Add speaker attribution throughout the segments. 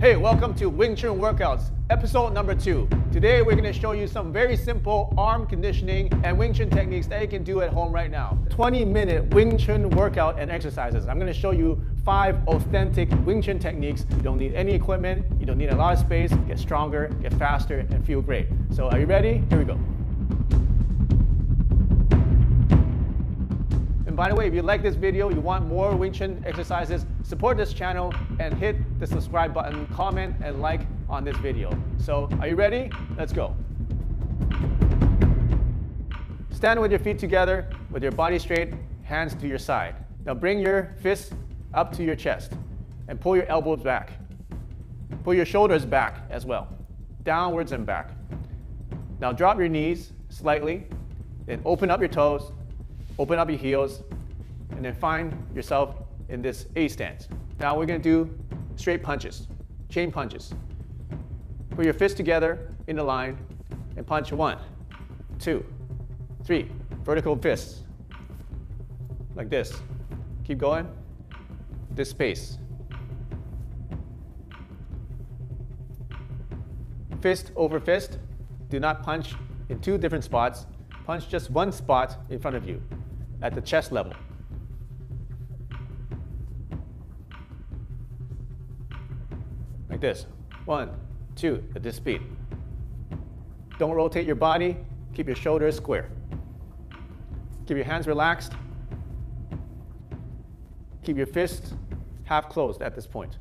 Speaker 1: Hey, welcome to Wing Chun Workouts, episode number two. Today we're gonna show you some very simple arm conditioning and Wing Chun techniques that you can do at home right now. 20 minute Wing Chun workout and exercises. I'm gonna show you five authentic Wing Chun techniques. You don't need any equipment, you don't need a lot of space, get stronger, get faster, and feel great. So are you ready? Here we go. And by the way, if you like this video, you want more Wing Chun exercises, support this channel and hit the subscribe button, comment and like on this video. So are you ready? Let's go. Stand with your feet together, with your body straight, hands to your side. Now bring your fists up to your chest and pull your elbows back. Pull your shoulders back as well, downwards and back. Now drop your knees slightly, then open up your toes, open up your heels, and then find yourself in this A stance. Now we're gonna do straight punches, chain punches. Put your fists together in a line and punch one, two, three, vertical fists, like this. Keep going, this space. Fist over fist, do not punch in two different spots, punch just one spot in front of you at the chest level. Like this. One, two, at this speed. Don't rotate your body, keep your shoulders square. Keep your hands relaxed. Keep your fists half closed at this point.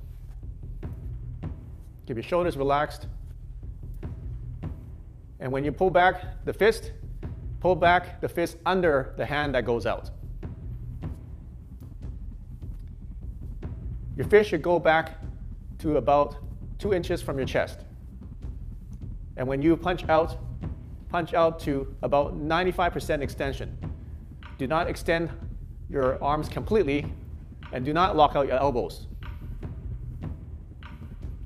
Speaker 1: Keep your shoulders relaxed. And when you pull back the fist, pull back the fist under the hand that goes out. Your fist should go back to about two inches from your chest. And when you punch out, punch out to about 95% extension. Do not extend your arms completely and do not lock out your elbows.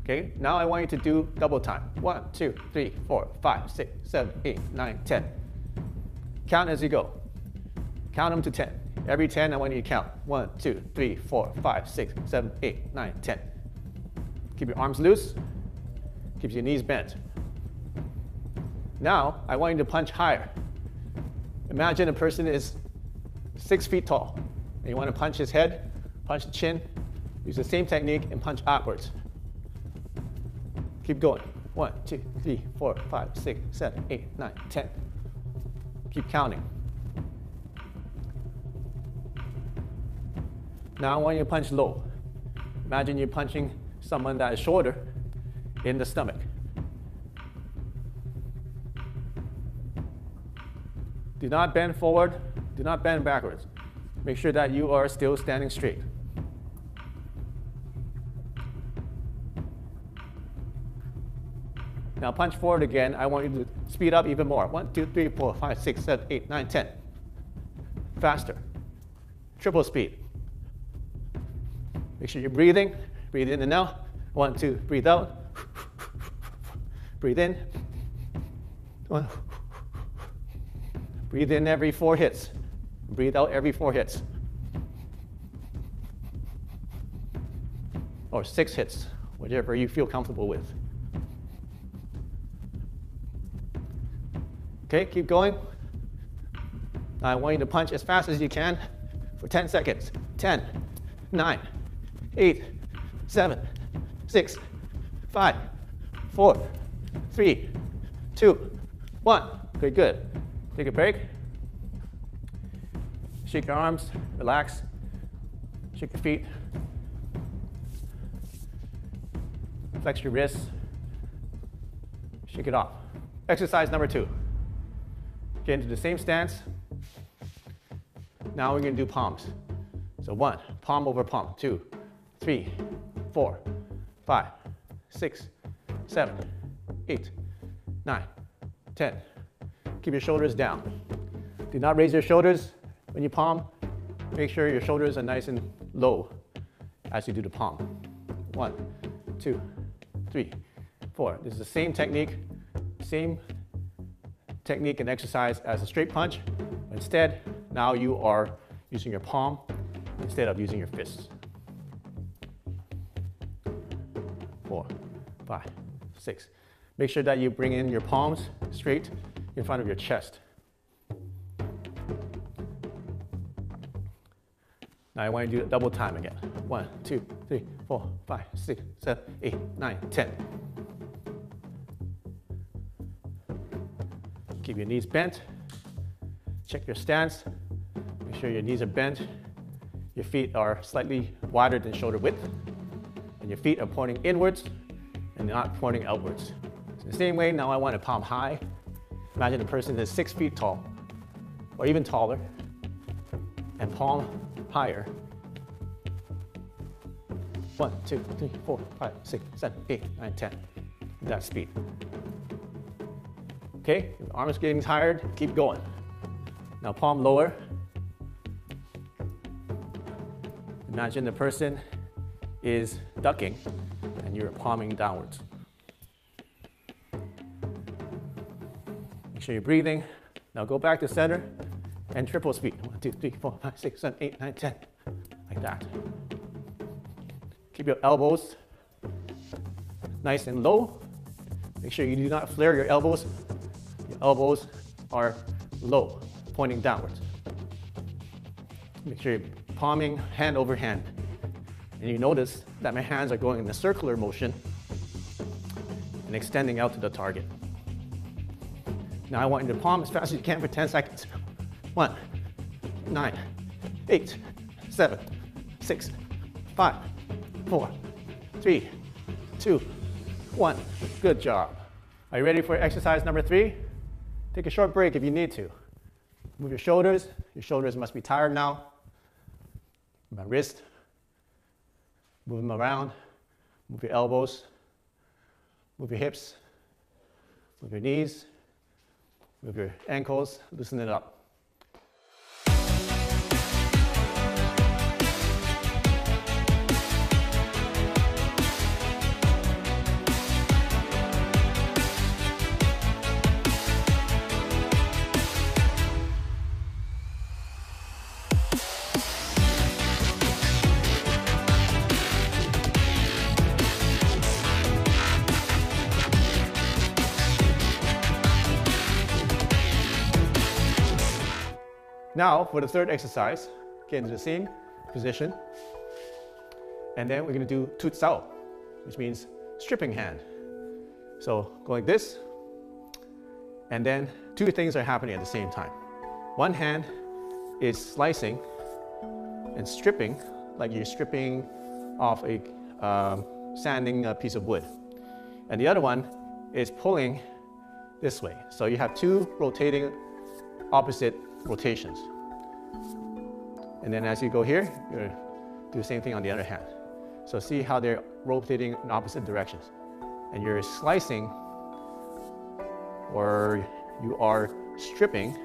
Speaker 1: Okay, now I want you to do double time. One, two, three, four, five, six, seven, eight, nine, ten. Count as you go. Count them to 10. Every 10, I want you to count. 1, 2, 3, 4, 5, 6, 7, 8, 9, 10. Keep your arms loose. Keep your knees bent. Now, I want you to punch higher. Imagine a person is six feet tall, and you want to punch his head, punch the chin, use the same technique, and punch upwards. Keep going. One, two, three, four, five, six, seven, eight, nine, ten. Keep counting. Now want you punch low. Imagine you're punching someone that is shorter in the stomach. Do not bend forward, do not bend backwards. Make sure that you are still standing straight. Now punch forward again. I want you to speed up even more. One, two, three, four, five, six, seven, eight, nine, ten. Faster. Triple speed. Make sure you're breathing. Breathe in and out. One, two, breathe out. breathe in. One. Breathe in every four hits. Breathe out every four hits. Or six hits, whatever you feel comfortable with. Okay, keep going. I want you to punch as fast as you can for 10 seconds. 10, 9, 8, 7, 6, 5, 4, 3, 2, 1. Okay, good. Take a break. Shake your arms, relax. Shake your feet. Flex your wrists. Shake it off. Exercise number two. Get into the same stance. Now we're gonna do palms. So one, palm over palm, two, three, four, five, six, seven, eight, nine, ten. Keep your shoulders down. Do not raise your shoulders when you palm. Make sure your shoulders are nice and low as you do the palm. One, two, three, four. This is the same technique, same technique and exercise as a straight punch. Instead, now you are using your palm instead of using your fists. four, five, six. Make sure that you bring in your palms straight in front of your chest. Now I want you to do it double time again. One, two, three, four, five, six, seven, eight, nine, ten. Keep your knees bent. Check your stance. Make sure your knees are bent. Your feet are slightly wider than shoulder width. And your feet are pointing inwards and not pointing outwards. So the same way, now I want a palm high. Imagine a person is six feet tall or even taller and palm higher. One, two, three, four, five, six, seven, eight, nine, ten. That speed. Okay, the arm is getting tired, keep going. Now palm lower. Imagine the person is ducking and you're palming downwards. Make sure you're breathing. Now go back to center and triple speed. One, two, three, four, five, six, seven, eight, nine, ten. Like that. Keep your elbows nice and low. Make sure you do not flare your elbows elbows are low, pointing downwards. Make sure you're palming hand over hand. And you notice that my hands are going in a circular motion and extending out to the target. Now I want you to palm as fast as you can for 10 seconds. One, nine, eight, seven, six, five, four, three, two, one. Good job. Are you ready for exercise number three? Take a short break if you need to. Move your shoulders. Your shoulders must be tired now. My wrist. Move them around. Move your elbows. Move your hips. Move your knees. Move your ankles. Loosen it up. Now, for the third exercise, get into the same position. And then we're gonna do tut sao, which means stripping hand. So go like this, and then two things are happening at the same time. One hand is slicing and stripping, like you're stripping off a um, sanding a piece of wood. And the other one is pulling this way. So you have two rotating opposite rotations. And then as you go here, you do the same thing on the other hand. So see how they're rotating in opposite directions. And you're slicing or you are stripping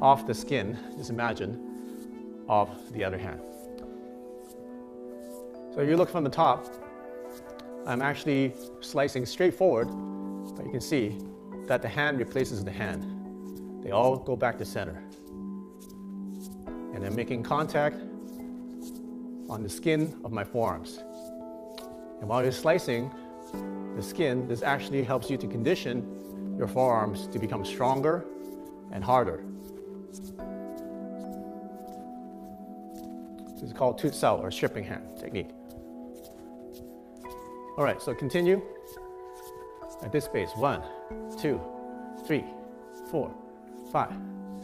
Speaker 1: off the skin, just imagine, of the other hand. So if you look from the top, I'm actually slicing straight forward, but you can see that the hand replaces the hand. They all go back to center. And then making contact on the skin of my forearms. And while you're slicing the skin, this actually helps you to condition your forearms to become stronger and harder. This is called tut sao or stripping hand technique. All right, so continue at this pace. One, two, three, four, five,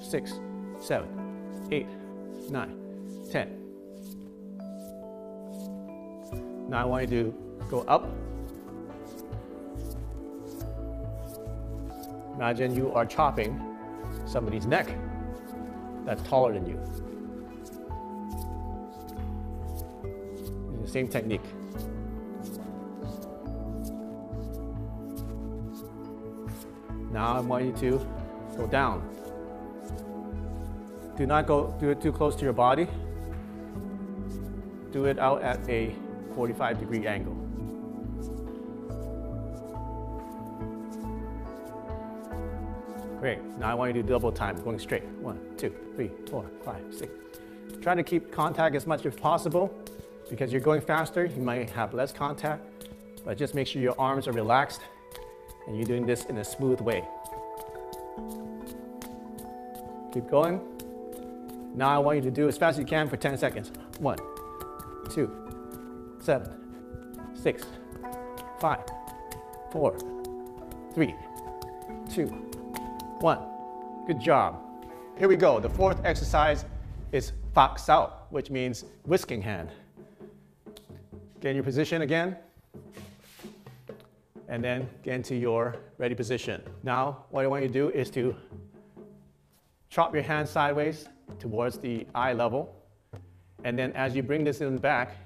Speaker 1: six, seven, eight, nine, ten. Now I want you to go up. Imagine you are chopping somebody's neck that's taller than you. the same technique. Now I want you to go down. Do not go do it too close to your body. Do it out at a 45 degree angle. Great. Now I want you to do double time, going straight. One, two, three, four, five, six. Try to keep contact as much as possible because you're going faster. You might have less contact. But just make sure your arms are relaxed and you're doing this in a smooth way. Keep going. Now I want you to do as fast as you can for 10 seconds. One, two, seven, six, five, four, three, two, one. Good job. Here we go. The fourth exercise is Fak Sao, which means whisking hand. Get in your position again. And then get into your ready position. Now, what I want you to do is to chop your hand sideways towards the eye level. And then as you bring this in back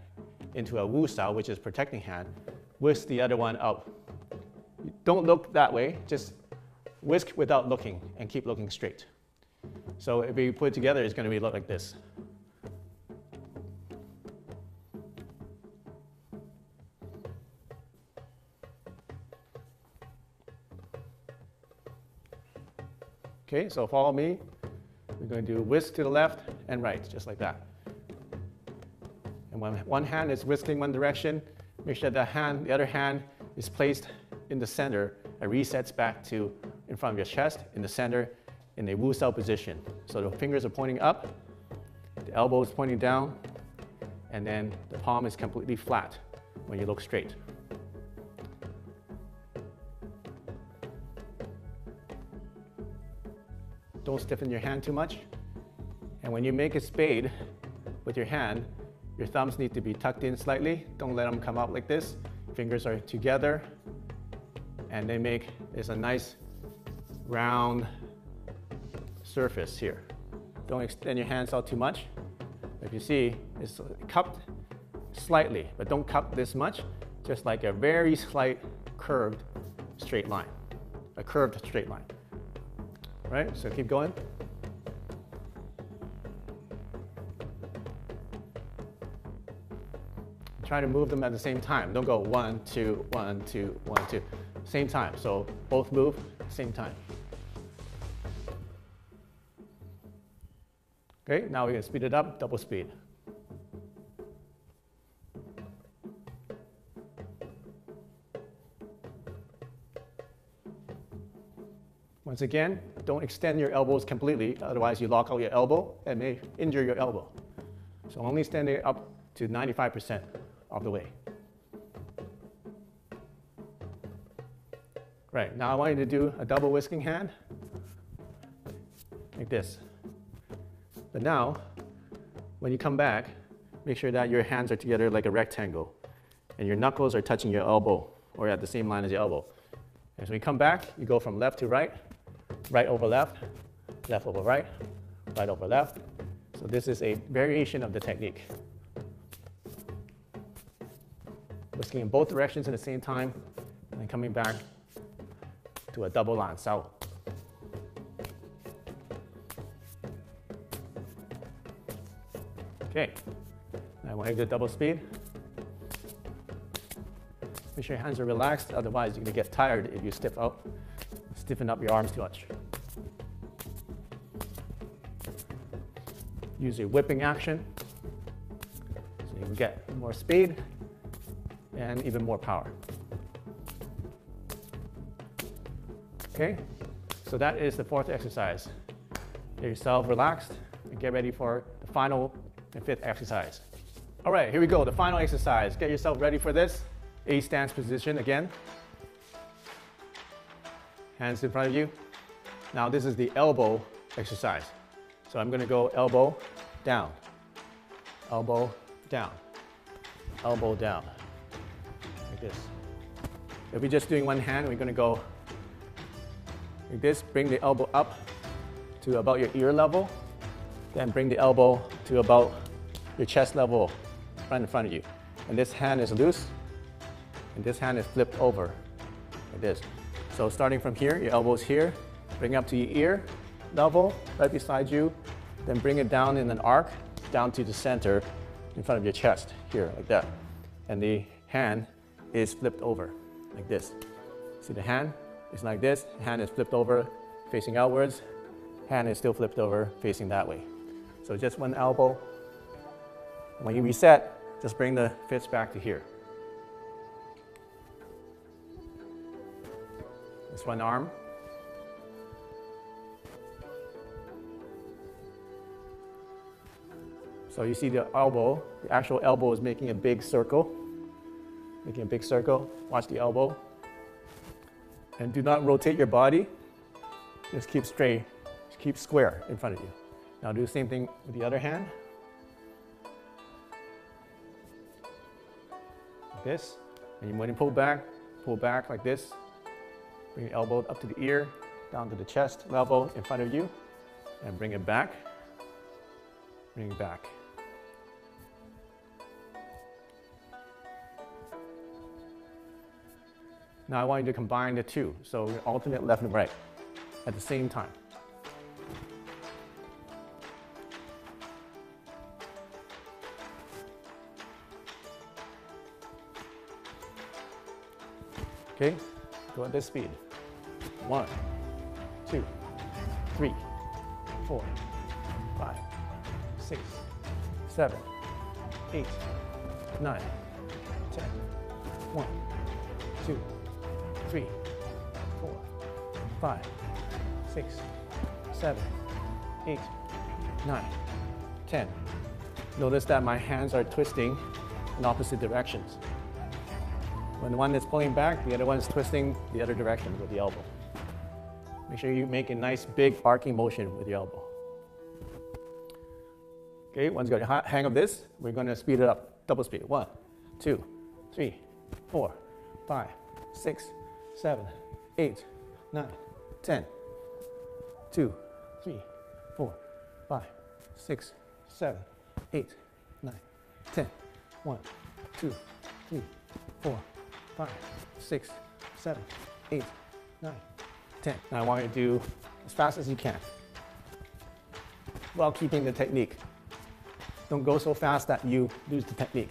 Speaker 1: into a Wu Sao, which is protecting hand, whisk the other one up. Don't look that way, just whisk without looking and keep looking straight. So if we put it together, it's going to be look like this. Okay, so follow me. We're going to do whisk to the left and right, just like that. And when one hand is whisking one direction, make sure the hand, the other hand is placed in the center and resets back to in front of your chest, in the center, in a Wu Sao position. So the fingers are pointing up, the elbow is pointing down, and then the palm is completely flat when you look straight. Don't stiffen your hand too much. And when you make a spade with your hand, your thumbs need to be tucked in slightly. Don't let them come out like this. Fingers are together and they make this a nice round surface here. Don't extend your hands out too much. If you see, it's cupped slightly, but don't cup this much, just like a very slight curved straight line, a curved straight line. Right, so keep going. Try to move them at the same time. Don't go one, two, one, two, one, two. Same time. So both move, same time. Okay, now we can speed it up, double speed. Once again, don't extend your elbows completely, otherwise you lock out your elbow and may injure your elbow. So only stand it up to 95% of the way. Right, now I want you to do a double whisking hand, like this. But now, when you come back, make sure that your hands are together like a rectangle and your knuckles are touching your elbow or at the same line as your elbow. And so when you come back, you go from left to right, right over left, left over right, right over left. So this is a variation of the technique. Whisking in both directions at the same time and then coming back to a double lan sao. Okay, now want to do double speed. Make sure your hands are relaxed, otherwise you're going to get tired if you stiff out stiffen up your arms too much. Use your whipping action so you can get more speed and even more power. Okay, so that is the fourth exercise. Get yourself relaxed and get ready for the final and fifth exercise. All right, here we go, the final exercise. Get yourself ready for this. A stance position again hands in front of you. Now this is the elbow exercise. So I'm gonna go elbow down, elbow down, elbow down, like this. If we're just doing one hand, we're gonna go like this, bring the elbow up to about your ear level, then bring the elbow to about your chest level right in front of you. And this hand is loose, and this hand is flipped over like this. So starting from here, your elbows here, bring up to your ear level, right beside you, then bring it down in an arc, down to the center in front of your chest, here, like that. And the hand is flipped over, like this. See the hand is like this, hand is flipped over, facing outwards, hand is still flipped over, facing that way. So just one elbow. When you reset, just bring the fists back to here. This one arm. So you see the elbow, the actual elbow is making a big circle, making a big circle. Watch the elbow. And do not rotate your body. Just keep straight, just keep square in front of you. Now do the same thing with the other hand. Like this. And when you pull back, pull back like this. Bring your elbow up to the ear, down to the chest level in front of you. And bring it back. Bring it back. Now I want you to combine the two. So alternate left and right at the same time. Okay, go at this speed. One, two, three, four, five, six, seven, eight, nine, ten. One, two, three, four, five, six, seven, eight, nine, ten. Notice that my hands are twisting in opposite directions. When the one is pulling back, the other one is twisting the other direction with the elbow. Make sure you make a nice big arcing motion with your elbow. Okay, once you got a hang of this, we're going to speed it up. Double speed. One, two, three, four, five, six, seven, eight, nine, ten. Two, three, four, five, six, seven, eight, nine, ten. One, two, three, four, five, six, seven, eight, nine, ten. Now I want you to do as fast as you can while keeping the technique. Don't go so fast that you lose the technique.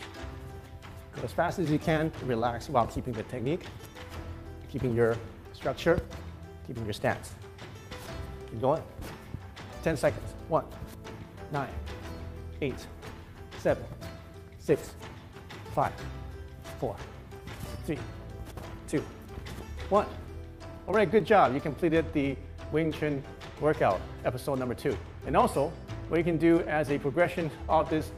Speaker 1: Go as fast as you can, relax while keeping the technique, keeping your structure, keeping your stance. Keep going. 10 seconds. One, nine, eight, seven, six, five, four, three, two, one. All right, good job. You completed the Wing Chun workout, episode number two. And also, what you can do as a progression of this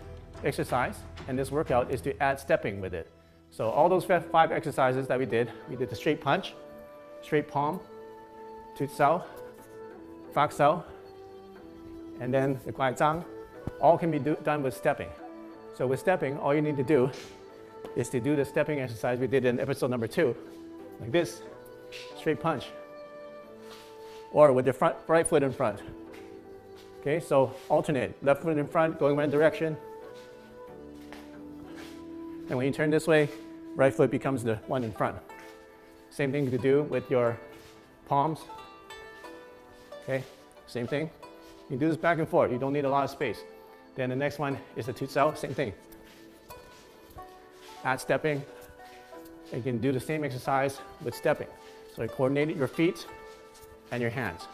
Speaker 1: exercise and this workout is to add stepping with it. So all those five exercises that we did, we did the straight punch, straight palm, tu sao, fak sao, and then the guai zhang, all can be do, done with stepping. So with stepping, all you need to do is to do the stepping exercise we did in episode number two, like this, straight punch, or with the front, right foot in front. Okay, so alternate, left foot in front, going one direction. And when you turn this way, right foot becomes the one in front. Same thing to do with your palms. Okay, same thing. You do this back and forth, you don't need a lot of space. Then the next one is the tu sao, same thing add stepping. You can do the same exercise with stepping. So you coordinate your feet and your hands.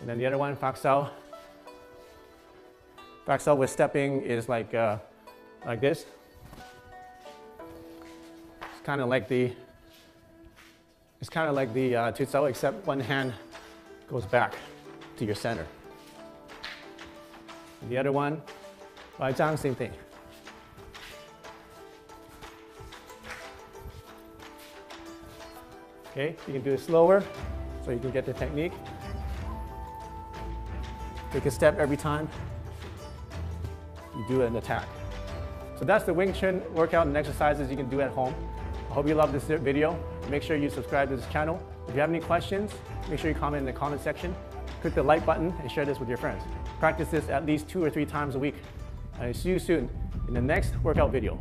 Speaker 1: And then the other one. Fak sao with stepping is like, uh, like this. It's kind of like the, it's kind of like the uh, tu sao, except one hand goes back to your center. And the other one, Wai Zhang, same thing. Okay, you can do it slower so you can get the technique. Take a step every time you do an attack. So that's the Wing Chun workout and exercises you can do at home. I hope you love this video. Make sure you subscribe to this channel. If you have any questions, make sure you comment in the comment section. Click the like button and share this with your friends. Practice this at least two or three times a week. I'll see you soon in the next workout video.